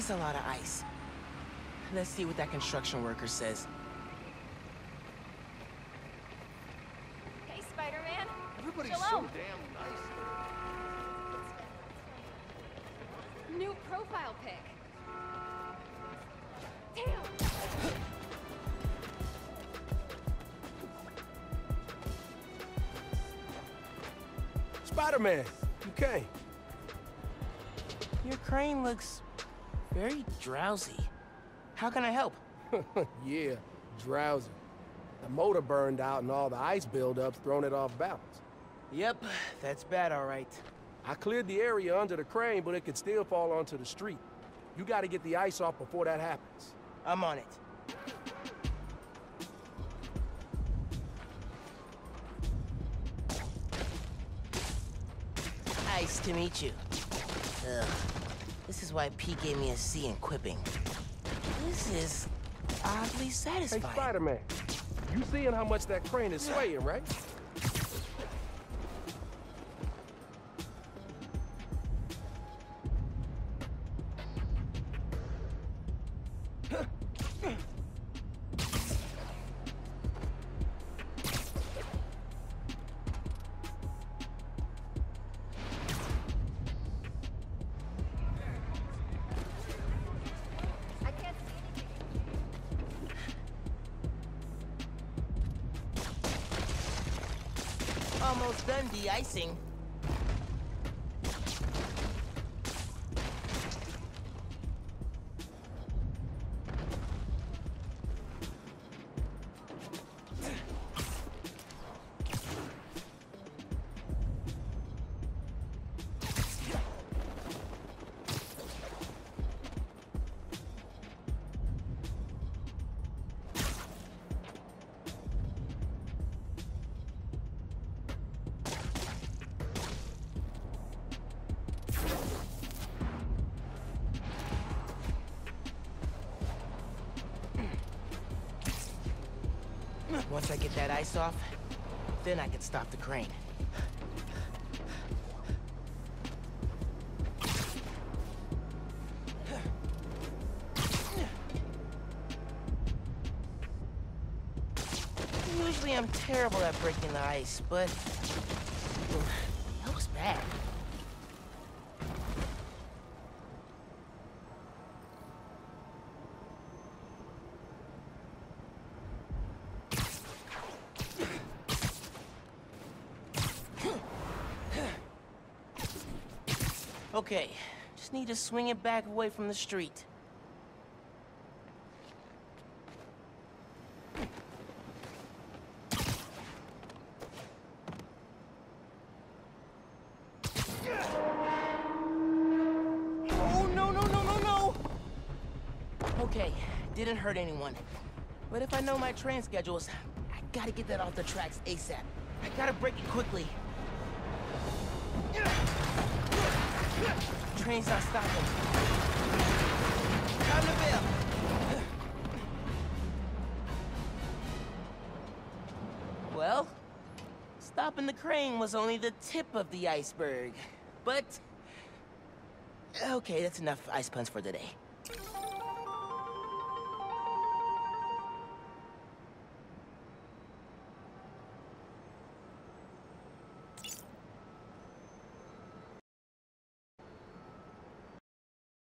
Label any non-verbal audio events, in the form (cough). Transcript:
is a lot of ice. Let's see what that construction worker says. Hey, Spider-Man. Everybody's Shalom. so damn nice. New profile pic. Damn. Spider-Man, you came. Your crane looks very drowsy. How can I help? (laughs) yeah, drowsy. The motor burned out and all the ice buildups thrown it off balance. Yep, that's bad, all right. I cleared the area under the crane, but it could still fall onto the street. You gotta get the ice off before that happens. I'm on it. Nice to meet you. Ugh. This is why Pete gave me a C in quipping. This is oddly Hey, satisfying. Spider-Man, you seeing how much that crane is swaying, right? Almost done de-icing. Once I get that ice off, then I can stop the crane. Usually I'm terrible at breaking the ice, but that was bad. Okay, just need to swing it back away from the street. Oh, no, no, no, no, no! Okay, didn't hurt anyone. But if I know my train schedules, I gotta get that off the tracks ASAP. I gotta break it quickly. Train's not stopping. Time to bail. Well, stopping the crane was only the tip of the iceberg. But... Okay, that's enough ice puns for today.